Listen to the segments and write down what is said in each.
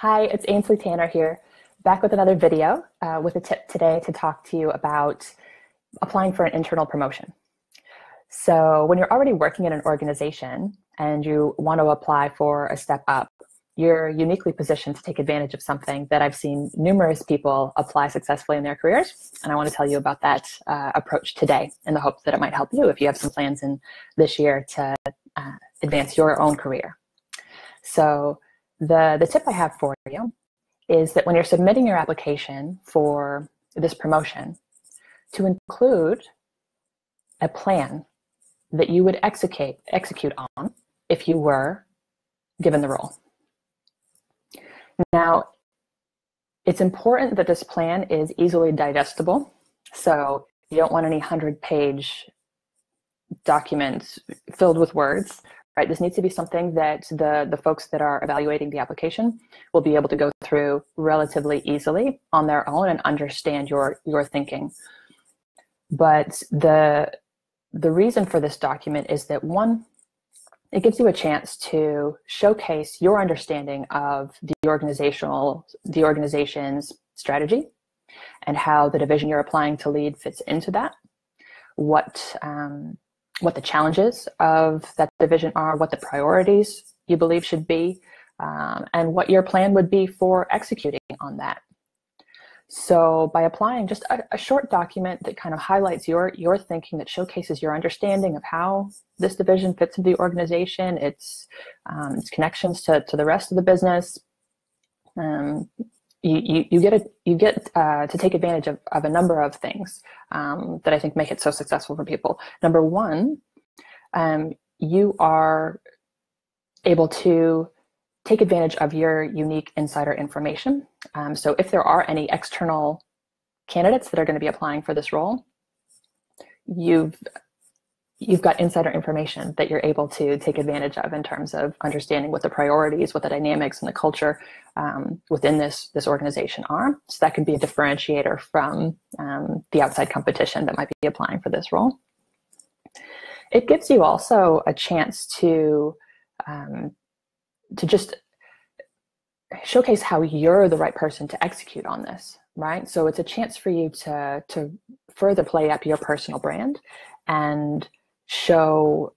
Hi, it's Aenslee Tanner here, back with another video uh, with a tip today to talk to you about applying for an internal promotion. So when you're already working in an organization and you want to apply for a step up, you're uniquely positioned to take advantage of something that I've seen numerous people apply successfully in their careers. And I want to tell you about that uh, approach today in the hope that it might help you if you have some plans in this year to uh, advance your own career. So the, the tip I have for you is that when you're submitting your application for this promotion, to include a plan that you would execute, execute on if you were given the role. Now, it's important that this plan is easily digestible. So you don't want any 100 page documents filled with words right? This needs to be something that the, the folks that are evaluating the application will be able to go through relatively easily on their own and understand your, your thinking. But the, the reason for this document is that one, it gives you a chance to showcase your understanding of the organizational, the organization's strategy and how the division you're applying to lead fits into that. What um, what the challenges of that division are, what the priorities you believe should be, um, and what your plan would be for executing on that. So by applying just a, a, short document that kind of highlights your your thinking, that showcases your understanding of how this division fits into the organization, its um, its connections to, to the rest of the business, um, you, you, get a, you get uh, to take advantage of, of a number of things um, that I think make it so successful for people. Number one, um, you are able to take advantage of your unique insider information. Um, so if there are any external candidates that are going to be applying for this role, you've you've got insider information that you're able to take advantage of in terms of understanding what the priorities, what the dynamics and the culture um, within this, this organization are. So that can be a differentiator from um, the outside competition that might be applying for this role. It gives you also a chance to, um, to just showcase how you're the right person to execute on this, right? So it's a chance for you to, to further play up your personal brand and show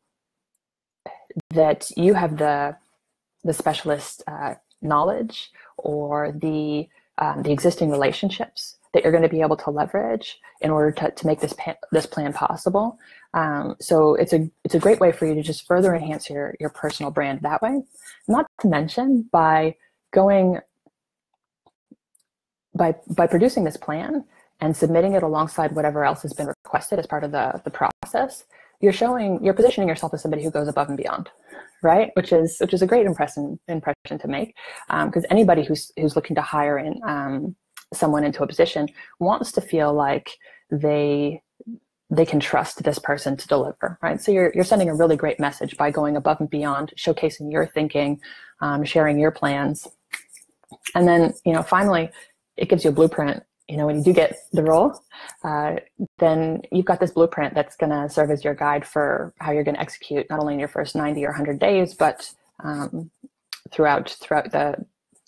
that you have the the specialist uh, knowledge or the um, the existing relationships that you're going to be able to leverage in order to, to make this this plan possible. Um, so it's a it's a great way for you to just further enhance your your personal brand that way. Not to mention by going by by producing this plan and submitting it alongside whatever else has been requested as part of the the process you're showing you're positioning yourself as somebody who goes above and beyond right? Which is which is a great impression impression to make because um, anybody who's who's looking to hire in um, someone into a position wants to feel like they they can trust this person to deliver right? So you're, you're sending a really great message by going above and beyond showcasing your thinking um, sharing your plans. And then you know finally it gives you a blueprint you know, when you do get the role, uh, then you've got this blueprint that's going to serve as your guide for how you're going to execute not only in your first 90 or 100 days, but um, throughout throughout the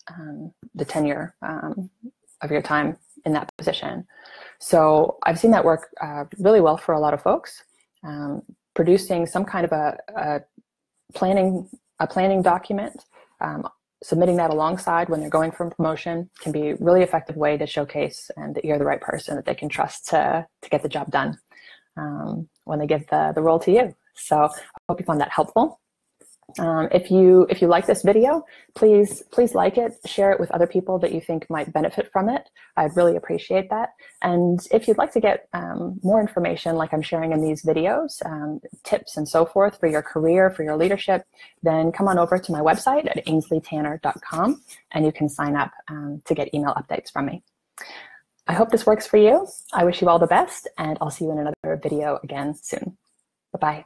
um, the tenure um, of your time in that position. So I've seen that work uh, really well for a lot of folks. Um, producing some kind of a, a, planning a planning document um, submitting that alongside when they're going for promotion can be a really effective way to showcase and that you're the right person that they can trust to, to get the job done um, when they give the, the role to you. So I hope you found that helpful. Um, if you if you like this video, please please like it, share it with other people that you think might benefit from it. I'd really appreciate that. And if you'd like to get um, more information, like I'm sharing in these videos, um, tips and so forth for your career, for your leadership, then come on over to my website at aensleetanner.com, and you can sign up um, to get email updates from me. I hope this works for you. I wish you all the best, and I'll see you in another video again soon. Bye bye.